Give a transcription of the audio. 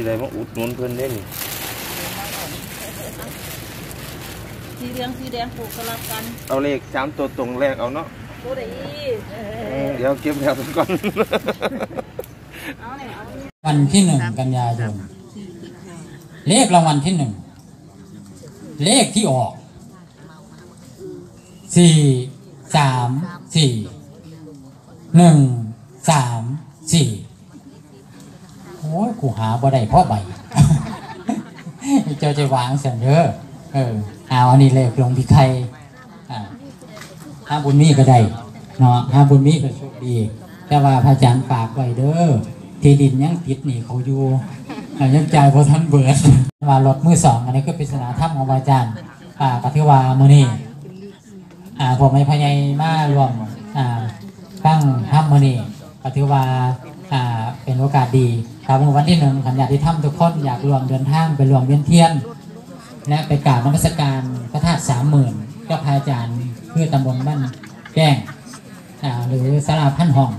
สิได้มาอุดหนุนเพิ่นได้นี่สีเหลืองสีแดงปลูกสลับกันเอาเลขสามตัวตรงแรกเอาเนาะตัวไหนอืมเดี๋ยวเก็บแล้วก่อนเอาเนี่ยเอาเนี่ยวันที่หนึ่งกันยายนเลขรางวัลที่หนึ่งเลขที่ออกสี่สามสี่หนึ่งสามสี่โอ้ยกูหาบ่ได้เพราะใบเจ้าจะวางเสันเด้อเออเอาอันนี้เลขหลวงพี่ไข่ห้าบุญมีก็ได้เนาะห้าบุญมีก็โชคดี แต่ว่าพระอาจารย์ฝากไว้เด้อที่ดินยังติดหนี่เขาอยู่ยังจ่ายพอท่านเบิดว่ารถมือสองอันนี้ก็เป็นศาสนาธรรมของพระอาจารย์อ่าปฏิวามือนี่อ่าผมไม่พยายมารวมอ่าตั้งธรรมมือนี่ ปฏิวาอ่าเป็นโอกาสดีครับวันที่หนึ่งขันยาที่ทำทุกคนอยากรวมเดินทางไปรวมเวียนเทียน และไปกราบนมัสการพระธาตุสามหมื่นก็พระอาจารย์เพื่อตำบลบ้านแก้งหรือสาราพันห้อง